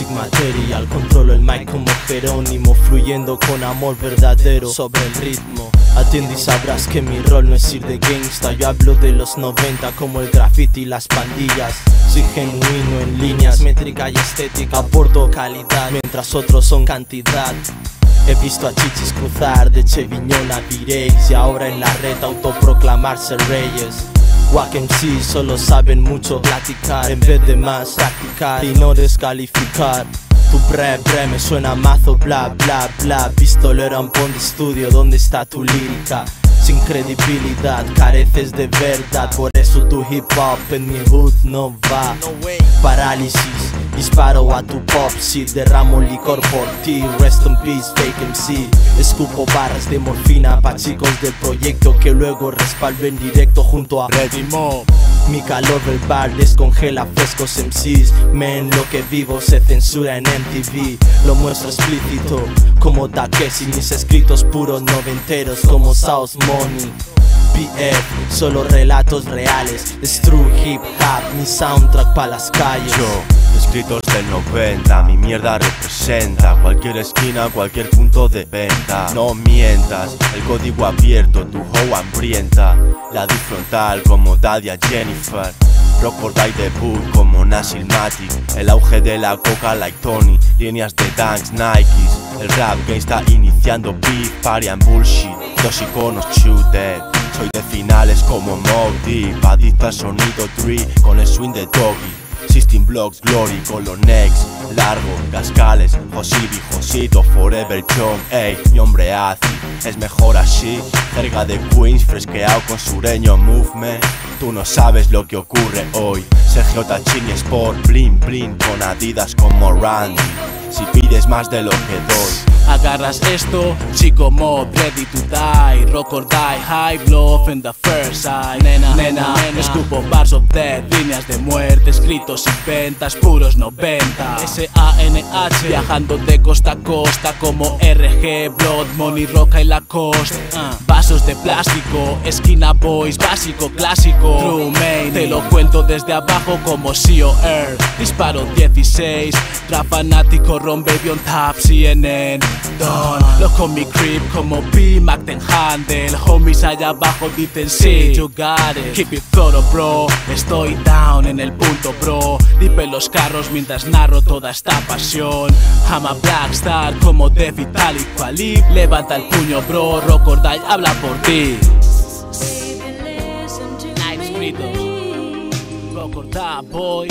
Toxic Material Controlo el mic como Jerónimo Fluyendo con amor verdadero sobre el ritmo. Atiende y sabrás que mi rol no es ir de gangsta Yo hablo de los 90 como el graffiti y las pandillas. Soy genuino en líneas, métrica y estética Aporto calidad mientras otros son cantidad. He visto a chichis cruzar de Cheviñón a Vireis Y ahora en la red autoproclamarse reyes Wack MC solo saben mucho platicar En vez de más practicar y no descalificar. Tu bre bre me suena mazo bla bla bla. Pistolero en Pond Studio, ¿dónde está tu lírica? Sin credibilidad, careces de verdad Por eso tu hip hop en mi hood no va. Parálisis, disparo a tu pop Si derramo licor por ti, rest in peace fake MC Escupo barras de morfina pa' chicos del proyecto Que luego respaldo en directo junto a Ready Mob mi calor verbal descongela frescos MCs Men, lo que vivo se censura en MTV Lo muestro explícito como Takeshi Mis escritos puros noventeros como South Money. PF, solo relatos reales. Es true hip hop, mi soundtrack pa' las calles. Yo, escritos del 90, mi mierda representa Cualquier esquina, cualquier punto de venta. No mientas, el código abierto, tu hoe hambrienta. La disfrontal como Dadia Jennifer. Die debut como Nasil Matic El auge de la coca like Tony. Líneas de Danks, Nikes. El rap game está iniciando beef, party and bullshit. Dos iconos shooter Soy de finales como Mob Deep Adicto al sonido tree con el swing de Doggy System Blocks, Glory Next. Largo, Cascales, Josibi, Josito, Forever John Ey, mi hombre Azi, es mejor así. Cerca de Queens, fresqueado con sureño movement. Tú no sabes lo que ocurre hoy. Sergio Tachini Sport, bling bling Con Adidas como Randy Si pides más de lo que doy. Agarras esto, chico mob, ready to die. Rock or die, high bluff in the first side Nena, nena, escupo bars of death Líneas de muerte, escritos y ventas Puros 90 S-A-N-H Viajando de costa a costa Como RG, Blood, Money, Roca y Lacoste. Uh, Vasos de plástico, esquina boys Básico, clásico, true main Te lo cuento desde abajo como CEO Air Disparo 16 Trap fanático, ron baby on top, CNN Don, los con mi creep como P, Mac ten handle Homies allá abajo dicen sí, you got it. Keep it thorough bro, estoy down en el punto bro. Dipe los carros mientras narro toda esta pasión. I'm a black star como Def Vitalik Qualip Levanta el puño bro, Rock or Die habla por ti. Rock or Die boy